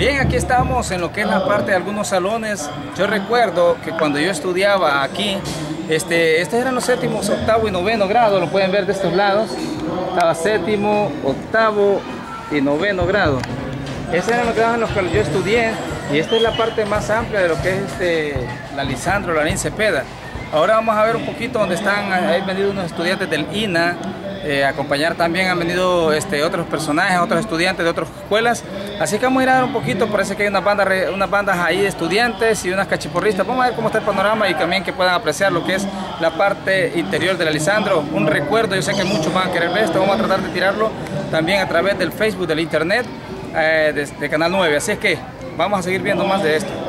Bien, aquí estamos en lo que es la parte de algunos salones. Yo recuerdo que cuando yo estudiaba aquí, este, estos eran los séptimos, octavo y noveno grado, lo pueden ver de estos lados. Estaba séptimo, octavo y noveno grado. Esos eran los grados en los que yo estudié y esta es la parte más amplia de lo que es este, la Lisandro Larín Cepeda. Ahora vamos a ver un poquito donde están, hay venido unos estudiantes del INA, eh, acompañar también han venido este, otros personajes, otros estudiantes de otras escuelas. Así que vamos a ir a ver un poquito, parece que hay unas bandas, unas bandas ahí de estudiantes y unas cachiporristas. Vamos a ver cómo está el panorama y también que puedan apreciar lo que es la parte interior de la Lisandro. Un recuerdo, yo sé que muchos van a querer ver esto, vamos a tratar de tirarlo también a través del Facebook, del internet, eh, de Canal 9. Así es que vamos a seguir viendo más de esto.